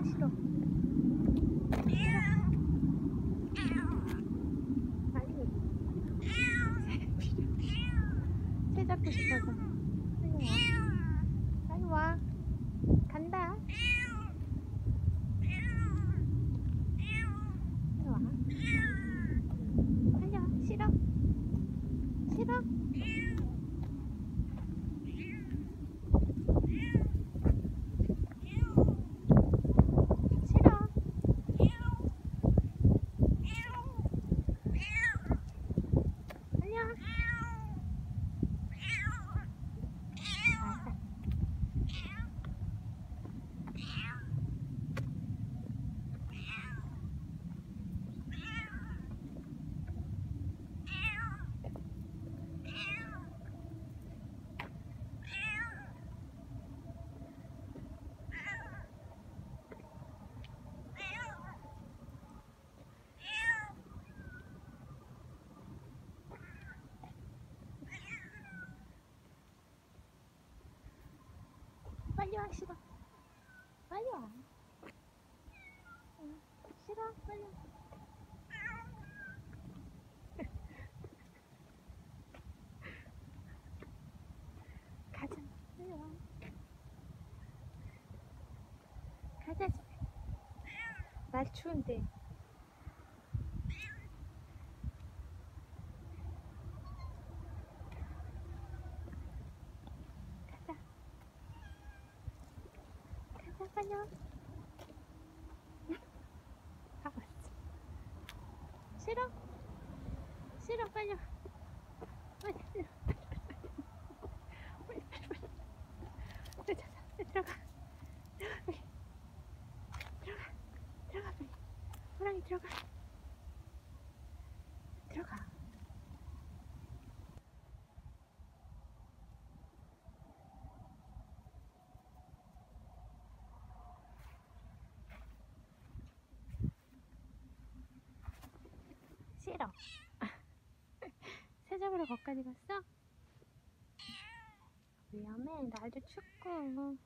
아 싫어. 새 잡고 싶어서. 빨리 와. 빨리 와. 간다. 빨리 와. 빨리. 싫어. 싫어. 빨리 와. 알았어. 빨리 와 싫어 빨리 와. 응, 싫어 빨리 와. 가자 빨리 와. 가자 집에. 날 추운데 왔어 싫어 싫어 빨리 들어가 들어가 들어가 들어가 싫어. 새 잡으러 거기까지 갔어? 위험해. 날도 춥고.